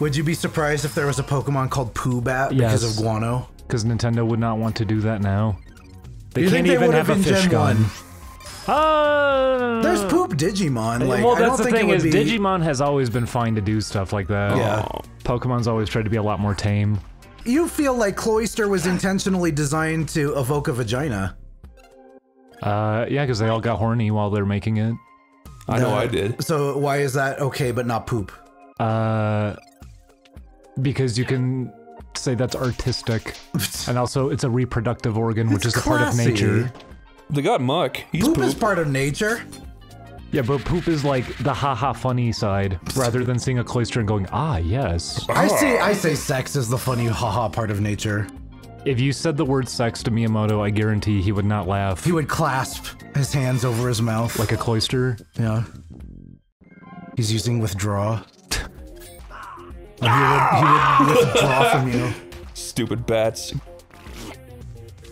Would you be surprised if there was a Pokemon called Poo Bat because Yes. of guano? Because Nintendo would not want to do that now. They You can't they even have a fish Gen gun. 1? Uh, There's Poop Digimon. Like, well, I that's don't the think thing it would is, be. Digimon has always been fine to do stuff like that. Yeah. Pokemon's always tried to be a lot more tame. You feel like Cloyster was intentionally designed to evoke a vagina. Uh, yeah, because they all got horny while they're making it. I know No. I did. So why is that okay but not poop? Uh, because you can say that's artistic, and also it's a reproductive organ, which It's is a part of nature. They got Muk. He's Poop, poop. is part of nature. Yeah, but poop is like the haha funny side, rather than seeing a Cloyster and going, ah, yes. I say I say sex is the funny haha part of nature. If you said the word sex to Miyamoto, I guarantee he would not laugh He would clasp his hands over his mouth. like a Cloyster. yeah. He's using withdraw. And he would, he would withdraw from you. Stupid bats.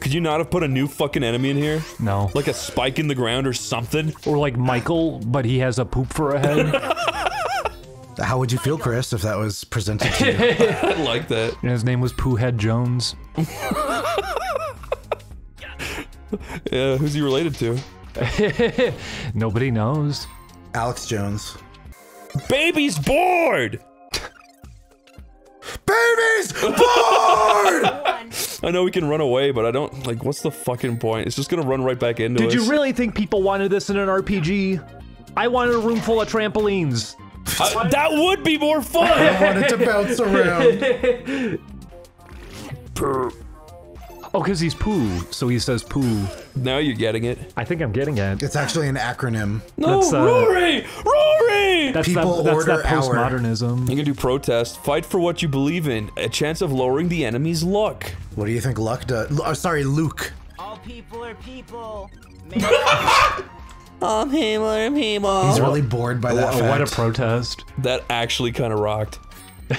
Could you not have put a new fucking enemy in here? No. Like a spike in the ground or something? Or like Michael, but he has a poop for a head. How would you feel, Chris, if that was presented to you? I like that. and his name was Pooh Head Jones. Yeah, who's he related to? Nobody knows. Alex Jones. Baby's bored! Babies born! I know we can run away, but I don't like. What's the fucking point? It's just gonna run right back into Did us. you really think people wanted this in an RPG? I wanted a room full of trampolines. I- that would be more fun. I wanted to bounce around. Oh, because he's poo, so he says poo. now you're getting it. I think I'm getting it. It's actually an acronym. No, That's, uh, Rory, Rory. That's People that, that's that order our- postmodernism. You can do protest. Fight for what you believe in. A chance of lowering the enemy's luck. What do you think Luck does? Lu- uh, sorry, Luke. All people are people. All people are people. He's really bored by that What a protest. That actually kind of rocked.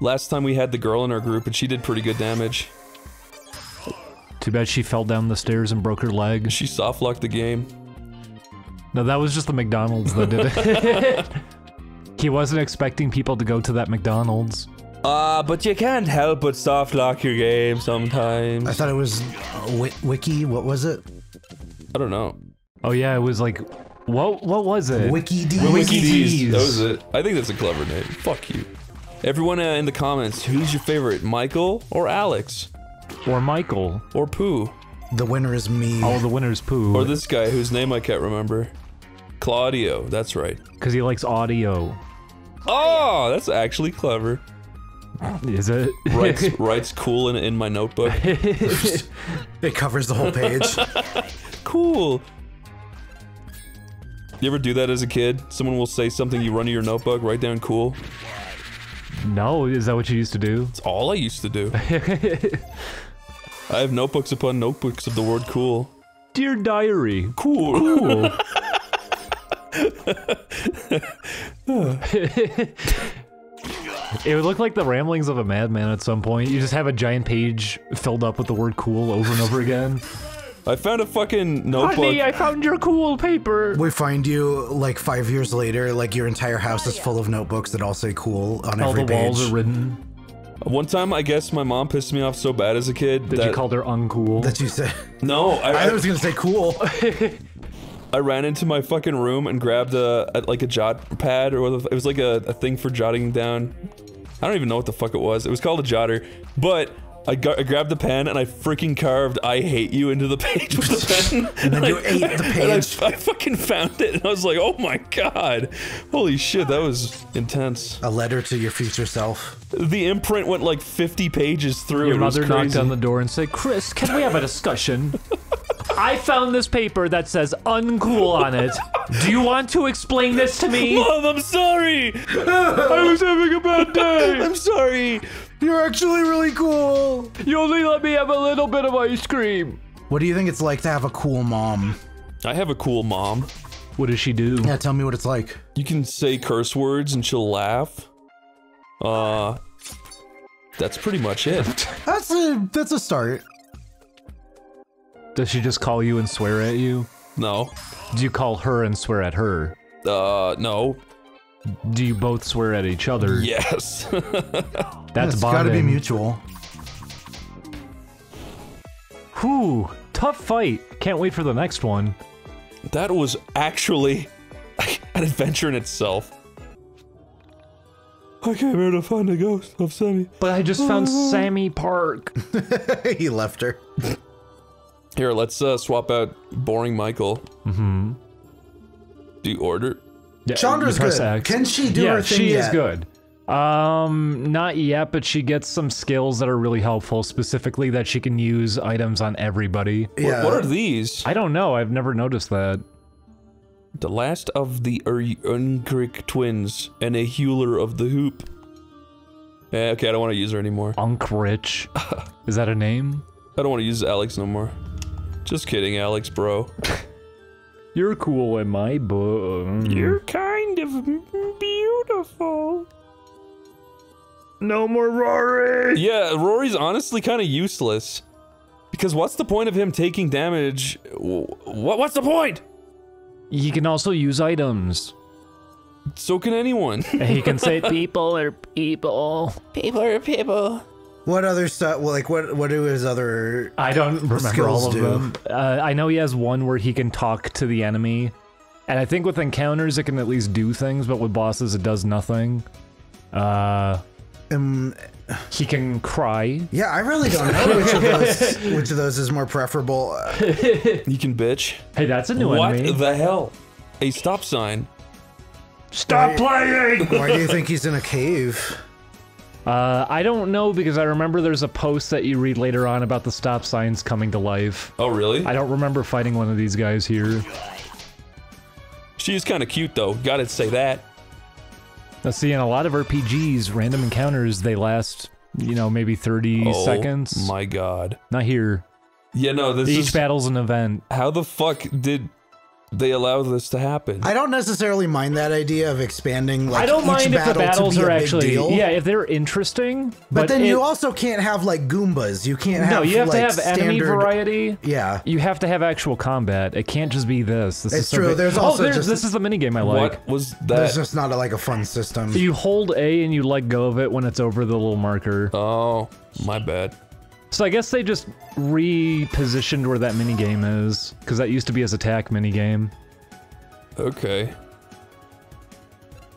Last time we had the girl in our group, and she did pretty good damage. Too bad she fell down the stairs and broke her leg. She soft locked the game. No, that was just the McDonald's that did it. he wasn't expecting people to go to that McDonald's. Ah, but you can't help but soft lock your game sometimes. I thought it was uh, Wiki. What was it? I don't know. Oh yeah, it was like, what? What was it? Wiki D. Wiki D's. That was it. I think that's a clever name. Fuck you. Everyone uh, in the comments, who's your favorite, Michael or Alex Or Michael. or Pooh The winner is me. Oh, the winner's Pooh. or this guy whose name I can't remember? Claudio. That's right. Because he likes audio. Oh, that's actually clever. Is it? Writes writes cool in in my notebook. It covers the whole page. Cool. You ever do that as a kid? Someone will say something, you run to your notebook, write down cool. No, is that what you used to do? It's all I used to do. I have notebooks upon notebooks of the word cool. Dear diary. Cool. Cool. it would look like the ramblings of a madman at some point. You just have a giant page filled up with the word cool over and over again. I found a fucking notebook. Honey, I found your cool paper. we find you like five years later, like your entire house is oh, full of notebooks that all say cool on All every the page. walls are written. One time, I guess my mom pissed me off so bad as a kid That that you called her uncool. that you said. no, I, I I, was gonna say cool. I ran into my fucking room and grabbed a, a like a jot pad or what the- it was like a, a thing for jotting down. I don't even know what the fuck it was. It was called a jotter, but. I, got, I grabbed the pen and I freaking carved "I hate you" into the page with the pen. And then you ate the And I. I fucking found it and I was like, "Oh my god, holy shit, that was intense." A letter to your future self. The imprint went like 50 pages through. Your it was mother knocked on the door and said, Chris, can we have a discussion? I found this paper that says uncool on it. Do you want to explain this to me? Mom, I'm sorry. I was having a bad day. I'm sorry. You're actually really cool. You only let me have a little bit of ice cream. What do you think it's like to have a cool mom? I have a cool mom. What does she do? Yeah, tell me what it's like. You can say curse words and she'll laugh. Uh, that's pretty much it. That's a that's a start. Does she just call you and swear at you? No. Do you call her and swear at her? Uh, no. Do you both swear at each other? Yes. That's it's got to be mutual. Whew, tough fight. Can't wait for the next one. that was actually an adventure in itself. I came here to find the ghost of Sammy. But I just found Sammy Park. he left her. Here, let's uh, swap out boring Michael. Mm-hmm. Do you order? Yeah, Chondra's good. X. Can she do yeah, her thing she is good. Um, not yet, but she gets some skills that are really helpful. Specifically, that she can use items on everybody. What- Yeah. What, are these? I don't know. I've never noticed that. The last of the Ur- Unkrik twins and a healer of the hoop. Eh, okay, I don't want to use her anymore. Unkrich. is that a name? I don't want to use Alex no more. Just kidding, Alex, bro. You're cool in my book. You're kind of beautiful. No more Rory. Yeah, Rory's honestly kind of useless. Because what's the point of him taking damage? What? What's the point? He can also use items. So can anyone. He can say people are people. people are people. What other stuff? Well, like what? What do his other? I don't remember all of do? them. Uh, I know he has one where he can talk to the enemy, and I think with encounters it can at least do things, but with bosses it does nothing. Uh, Um, he can cry. yeah, I really don't know which of those. which of those is more preferable? Uh, You can bitch. Hey, that's a new what enemy. the hell? A stop sign. Stop playing. why do you think he's in a cave? Uh, I don't know because I remember there's a post that you read later on about the stop signs coming to life. Oh, really? I don't remember fighting one of these guys here. She's kind of cute though. Gotta say that. Now, see, in a lot of RPGs, random encounters they last, you know, maybe 30 Oh seconds. my god. Not here. Yeah, no. This Each is battle's an event. how the fuck did they allow this to happen? I don't necessarily mind that idea of expanding. Like I don't each mind if the battles are actually, deal. yeah, if they're interesting. But, But, then it- you also can't have like Goombas. You can't have no, you have like, to have enemy variety. Yeah. You have to have actual combat. It can't just be this. This is It's so true. big- There's oh, also there's, just- this is the minigame I like. what was There's that? just not a, like a fun system. You hold A and you let go of it when it's over the little marker. Oh, my bad. So I guess they just repositioned where that minigame is, because that used to be his attack minigame. Okay.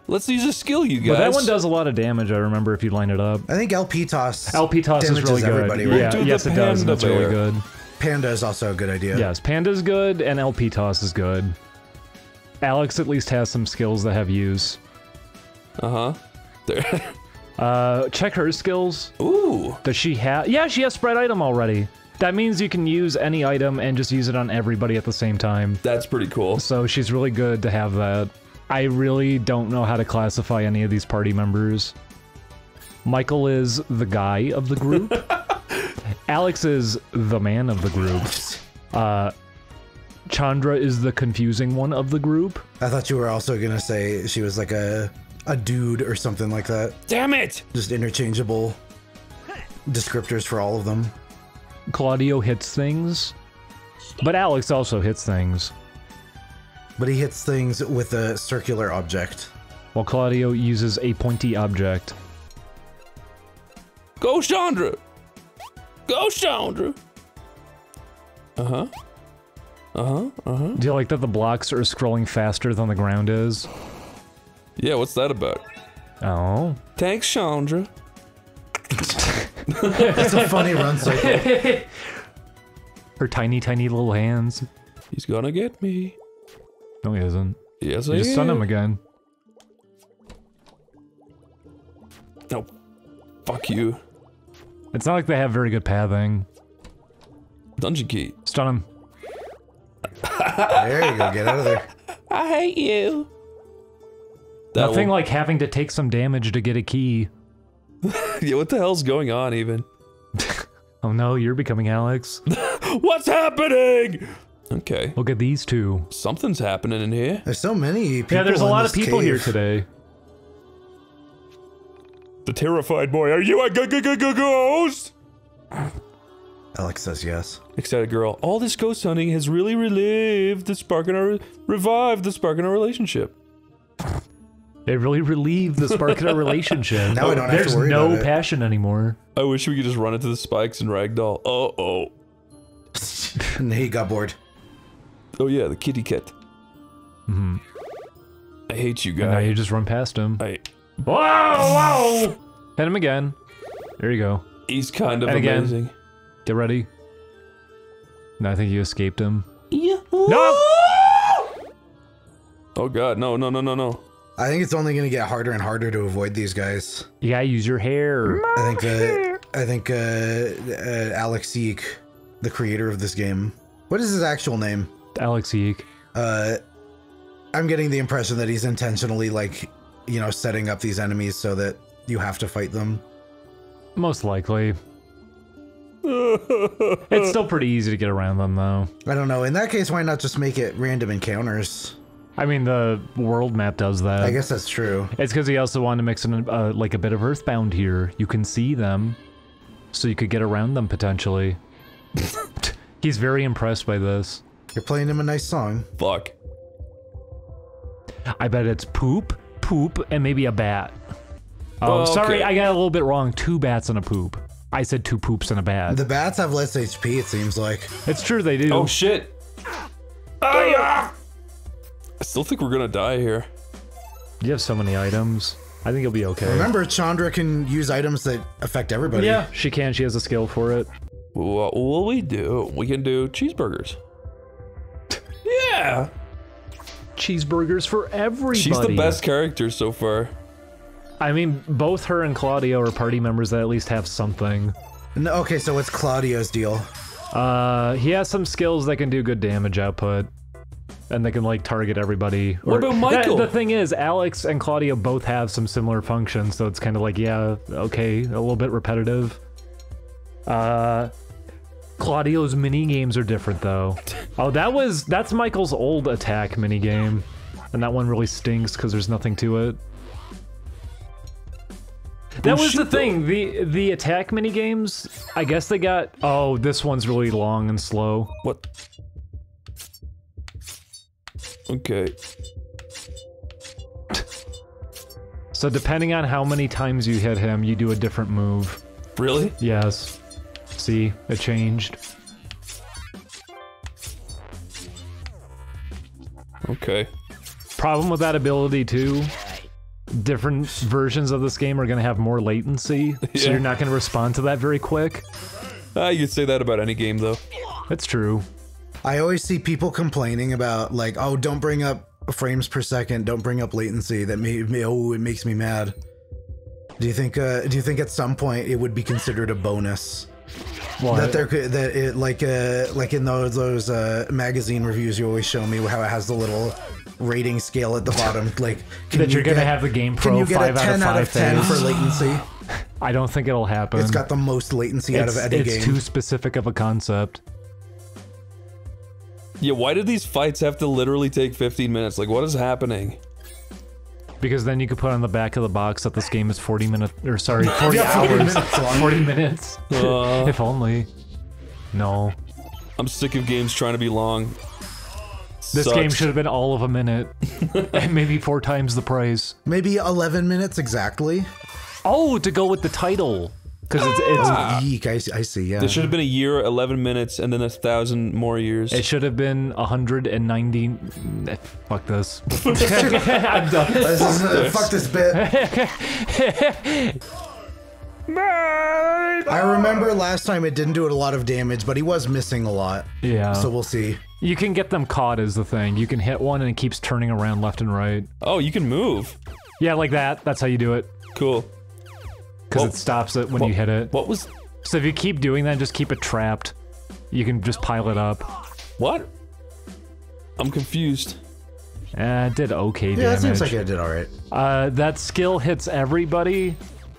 Let's use a skill, you guys. But that one does a lot of damage, I remember, if you line it up. I think LP toss. LP toss is really good. everybody, right? Yeah, Do yes, it does, and panda it's really good. Panda is also a good idea. Yes, Panda's good, and LP toss is good. Alex at least has some skills that have use. Uh huh. There. Uh, check her skills. Ooh. Does she have? Yeah, she has spread item already. That means you can use any item and just use it on everybody at the same time. That's pretty cool. So she's really good to have that. I really don't know how to classify any of these party members. Michael is the guy of the group. Alex is the man of the group. Uh, Chondra is the confusing one of the group. I thought you were also gonna say she was like a a dude or something like that. Damn it! Just interchangeable descriptors for all of them. Claudio hits things, but Alex also hits things. But he hits things with a circular object. While Claudio uses a pointy object. Go, Chondra! Go, Chondra! Uh huh. Uh huh. Uh huh. Do you like that the blocks are scrolling faster than the ground is? Yeah, what's that about? Oh. Thanks, Chondra. That's a funny run cycle. Her tiny, tiny little hands. He's gonna get me. No, he isn't. Yes, You I just stun him again. No. Fuck you. It's not like they have very good pathing. Dungeon key. Stun him. There you go. Get out of there. I hate you. That Nothing will- like having to take some damage to get a key. Yeah, what the hell's going on even? Oh no, you're becoming Alex. What's happening? Okay. Look at these two. Something's happening in here. There's so many people. Yeah, there's a lot of this people here today. The terrified boy. Are you a g- g- g- g- ghost? Alex says yes. Excited girl. All this ghost hunting has really relived the spark in our revived the spark in our relationship. It really relieved the spark in our relationship. Now I don't have to There's worry no about it. passion anymore. I wish we could just run into the spikes and ragdoll. Oh, oh. and he got bored. Oh, yeah, the kitty cat. Mm-hmm. I hate you And now you just run past him. I, Whoa, whoa! Hit him again. There you go. he's kind of And again. amazing. Get ready. No, I think you escaped him. Yeah. No! Oh, God. No, no, no, no, no. I think it's only going to get harder and harder to avoid these guys. You gotta use your hair. I think that I think uh, uh, Alex Yeek, the creator of this game, what is his actual name? Alex Yeek. Uh, I'm getting the impression that he's intentionally like, you know, setting up these enemies so that you have to fight them. Most likely. it's still pretty easy to get around them, though. I don't know. In that case, why not just make it random encounters? I mean, the world map does that. I guess that's true. It's because he also wanted to mix in uh, like a bit of Earthbound here. You can see them, so you could get around them potentially. He's very impressed by this. You're playing him a nice song. Fuck. I bet it's poop, poop, and maybe a bat. Oh, Oh, sorry, okay. I got a little bit wrong. Two bats and a poop. I said two poops and a bat. The bats have less HP, it seems like. it's true they do. Oh, shit. I still think we're gonna die here. you have so many items. I think you'll be okay. Remember, Chondra can use items that affect everybody. Yeah, she can. She has a skill for it. What will we do? We can do cheeseburgers. yeah. Cheeseburgers for everybody. She's the best character so far. I mean, both her and Claudio are party members that at least have something. No, okay, so what's Claudio's deal? Uh, he has some skills that can do good damage output, and they can like target everybody. What about Michael? The, the thing is, Alex and Claudio both have some similar functions, so it's kind of like, yeah, okay, a little bit repetitive. Uh, Claudio's mini games are different though. Oh, that was that's Michael's old attack mini game, and that one really stinks because there's nothing to it. That was the thing. The the attack mini games, I guess they got. Oh, this one's really long and slow. What? Okay. So depending on how many times you hit him, you do a different move. Really? Yes. See, it changed. Okay. Problem with that ability too. Different versions of this game are going to have more latency, so you're not going to respond to that very quick. Ah, you could say that about any game though. That's true. I always see people complaining about like, oh, don't bring up frames per second, don't bring up latency. That may, may oh, it makes me mad. Do you think? Uh, do you think at some point it would be considered a bonus What? that there could that it like uh like in those those uh magazine reviews you always show me how it has the little rating scale at the bottom like can that you you're going to get- have the GamePro you get 5 a out 10 of 5 out of 10 for latency? I don't think it'll happen. It's got the most latency out of any it's game. too specific of a concept. Yeah, why did these fights have to literally take 15 minutes? Like, what is happening? Because then you could put on the back of the box that this game is 40 minutes, or sorry, 40 Yeah, 40 hours. minutes 40 minutes. Uh, if only. No. I'm sick of games trying to be long. This Sucks. game should have been all of a minute. and maybe four times the price. Maybe 11 minutes exactly. Oh, to go with the title. Because it's, it's Ah. Eek, I, see- I see. Yeah. This should have been a year, 11 minutes, and then a thousand more years. it should have been 190. eh, Fuck this. I'm done. This is, uh, fuck this bit. I remember last time it didn't do it a lot of damage, but he was missing a lot. Yeah. So we'll see. you can get them caught, is the thing. You can hit one and it keeps turning around left and right. oh, you can move. Yeah, like that. That's how you do it. Cool. Because it stops it when well- you hit it. What was. So if you keep doing that, just keep it trapped. You can just pile it up. What? I'm confused. It did okay Yeah, damage. that seems like it did all right. Uh, that skill hits everybody,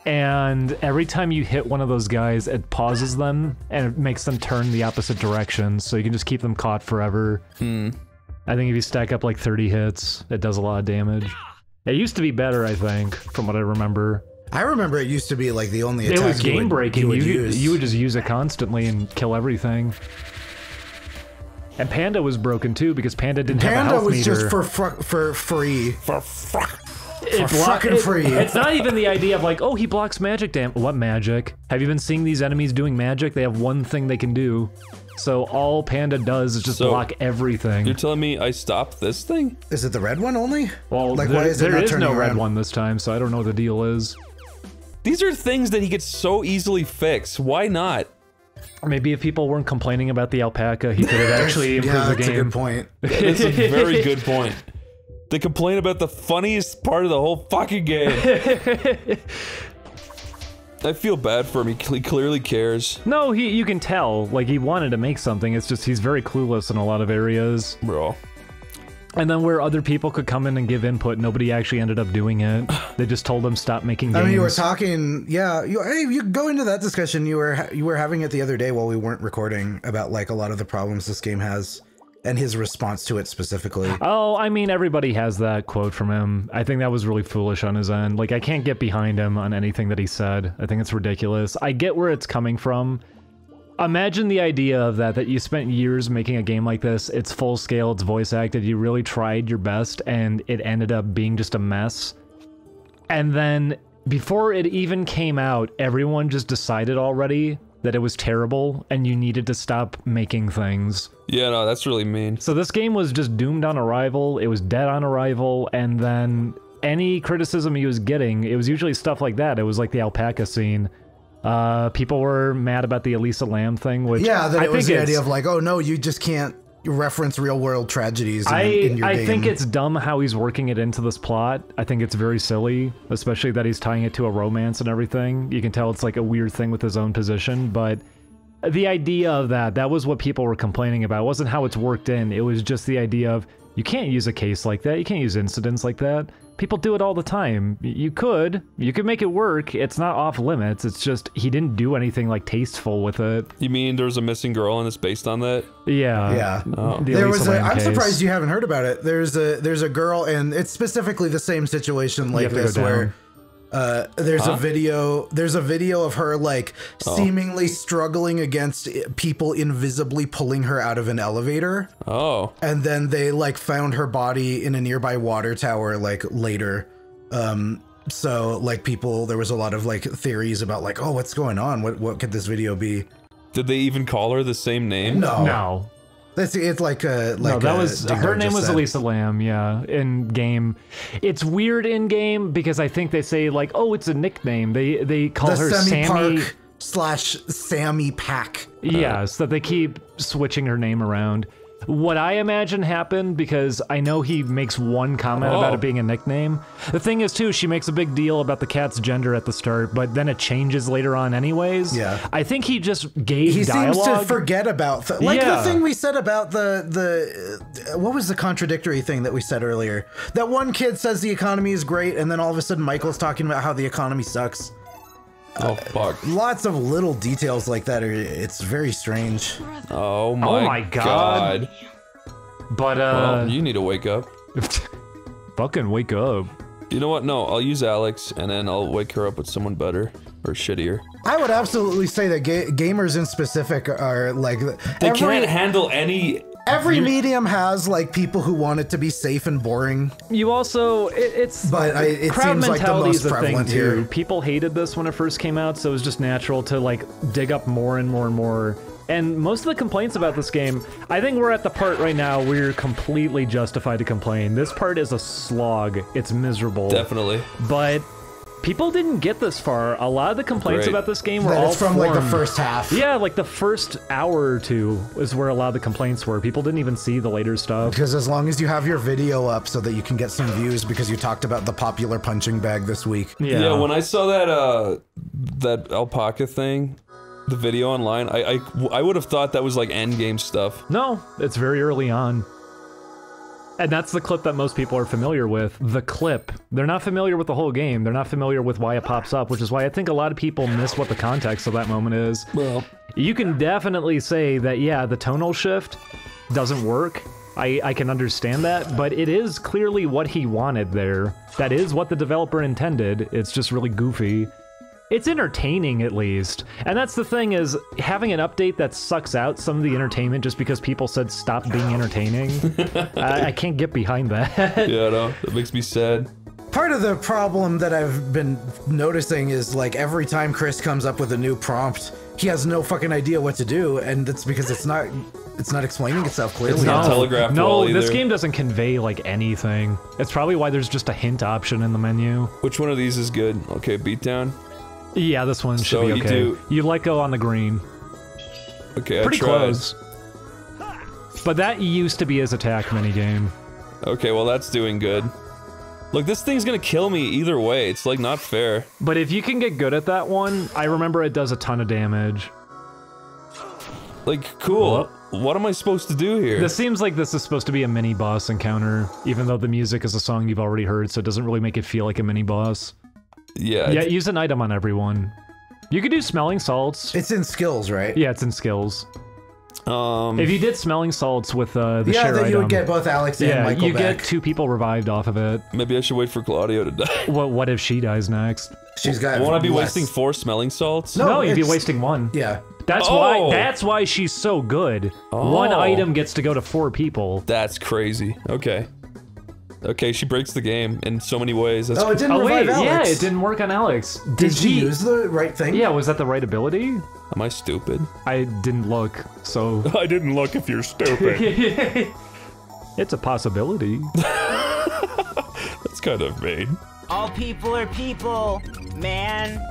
and every time you hit one of those guys, it pauses them and it makes them turn the opposite direction. So you can just keep them caught forever. Hmm. I think if you stack up like 30 hits, it does a lot of damage. It used to be better, I think, from what I remember. I remember it used to be like the only It attack was you would- game breaking. You You, would you, use. would just use it constantly and kill everything. And Panda was broken too because Panda didn't have a Panda was just for fr- for free. For fuck. it blo- fucking it- free. It's not even the idea of like, oh, he blocks magic. Damn, what magic? Have you been seeing these enemies doing magic? They have one thing they can do. So all Panda does is just So- block everything. You're telling me I stopped this thing? Is it the red one only? well, like there, why is it there not is turning no red around? one this time, so I don't know what the deal is. These are things that he could so easily fix. Why not? Maybe if people weren't complaining about the alpaca, he could have actually improved yeah, the that's a game. good point. That's a very good point. They complain about the funniest part of the whole fucking game. I feel bad for him. He clearly cares. No, he you can tell like he wanted to make something. It's just he's very clueless in a lot of areas. Bro. And then where other people could come in and give input, nobody actually ended up doing it. They just told them stop making games. I mean, you were talking, yeah. You, hey, you go into that discussion. You were you were having it the other day while we weren't recording about like a lot of the problems this game has, and his response to it specifically. Oh, I mean, everybody has that quote from him. I think that was really foolish on his end. Like, I can't get behind him on anything that he said. I think it's ridiculous. I get where it's coming from. Imagine the idea of that, that you spent years making a game like this. It's full scale, it's voice acted, you really tried your best, and it ended up being just a mess. And then, before it even came out, everyone just decided already that it was terrible and you needed to stop making things. Yeah, no, that's really mean. So this game was just doomed on arrival. It was dead on arrival, and then any criticism he was getting, it was usually stuff like that. It was like the alpaca scene. Uh, people were mad about the Elisa Lam thing, which Yeah, that I it was think the idea of like, oh no, you just can't reference real world tragedies in, I in I game. think it's dumb how he's working it into this plot. I think it's very silly, especially that he's tying it to a romance and everything. You can tell it's like a weird thing with his own position, but the idea of that that was what people were complaining about. It wasn't how it's worked in. It was just the idea of you can't use a case like that. You can't use incidents like that. People do it all the time. You could. You could make it work. It's not off limits. It's just he didn't do anything like tasteful with it. You mean there's a missing girl and it's based on that? Yeah. Yeah. Oh. The There Elisa was a, Lam I'm case. surprised you haven't heard about it. There's a there's a girl and it's specifically the same situation like have to go this where down. Uh, there's a video there's a video of her like Oh. seemingly struggling against people invisibly pulling her out of an elevator Oh. and then they like found her body in a nearby water tower like later um so like people there was a lot of like theories about like oh what's going on what what could this video be Did they even call her the same name? no No. That's it's like uh like no, that uh, was her name was said. Elisa Lam. Yeah, in game, it's weird in game because I think they say like, oh, it's a nickname. They they call the her Sammy. park slash Sammy Pack. Yes, that they keep switching her name around. What I imagine happened because I know he makes one comment about Oh. it being a nickname. The thing is too, she makes a big deal about the cat's gender at the start, but then it changes later on anyways. Yeah. I think he just gave He dialogue. seems to forget about th- like Yeah. the thing we said about the the uh, what was the contradictory thing that we said earlier? That one kid says the economy is great, and then all of a sudden Michael's talking about how the economy sucks. Oh fuck. Lots of little details like that are it's very strange. Oh my, oh my God. but uh, Well, you need to wake up. fucking wake up. You know what? No, I'll use Alex and then I'll wake her up with someone better or shittier. I would absolutely say that ga- gamers in specific are like They every, can't handle any. Every medium has like people who want it to be safe and boring. You also, it, it's But I- it crowd seems like the mentality most is a thing prevalent too. here. People hated this when it first came out, so it was just natural to like dig up more and more and more. And most of the complaints about this game, I think we're at the part right now where you're completely justified to complain. This part is a slog. It's miserable. Definitely. But people didn't get this far. A lot of the complaints Great. about this game were That all it's from like the first half. Yeah, like the first hour or two is where a lot of the complaints were. People didn't even see the later stuff. Because as long as you have your video up so that you can get some views because you talked about the popular punching bag this week. Yeah. Yeah. when I saw that uh that alpaca thing, the video online, I I, I would have thought that was like end game stuff. No, it's very early on. And that's the clip that most people are familiar with. The clip. They're not familiar with the whole game. They're not familiar with why it pops up, which is why I think a lot of people miss what the context of that moment is. Well, You can definitely say that, yeah, the tonal shift doesn't work. I, I can understand that, but it is clearly what he wanted there. That is what the developer intended. It's just really goofy. It's entertaining at least. And that's the thing is having an update that sucks out some of the entertainment just because people said stop being entertaining. I, I can't get behind that. yeah, no, that makes me sad. Part part of the problem that I've been noticing is like every time Chris comes up with a new prompt, he has no fucking idea what to do, and that's because it's not it's not explaining itself clearly. It's not enough. telegraphed no, well this game doesn't convey like anything. It's probably why there's just a hint option in the menu. Which one of these is good? Okay, beatdown. Yeah, this one should So be you okay. do- You let go on the green. Okay, Pretty I tried. close. But that used to be his attack minigame. Okay, well that's doing good. Look, this thing's gonna kill me either way. It's like not fair. But if you can get good at that one, I remember it does a ton of damage. Like, cool. What? What am I supposed to do here? This seems like this is supposed to be a mini boss encounter, even though the music is a song you've already heard, so it doesn't really make it feel like a mini boss. Yeah. Yeah, it's- use an item on everyone. You could do smelling salts. It's in skills, right? Yeah, it's in skills. Um. If you did smelling salts with uh, the Yeah, share that you item, would get both Alex and yeah, Michael you back. get two people revived off of it. Maybe I should wait for Claudio to die. What what if she dies next? She's got. Won't I be less- wasting four smelling salts? No. No, you'd be wasting one. Yeah. That's Oh. why that's why she's so good. One Oh. item gets to go to four people. That's crazy. Okay. Okay, she breaks the game in so many ways. That's Oh, it didn't Oh revive wait, yeah, it didn't work on Alex. Did she he- use the right thing? Yeah, was that the right ability? Am I stupid? I didn't look, so I didn't look if you're stupid. it's a possibility. That's kind of mean. All people are people, man.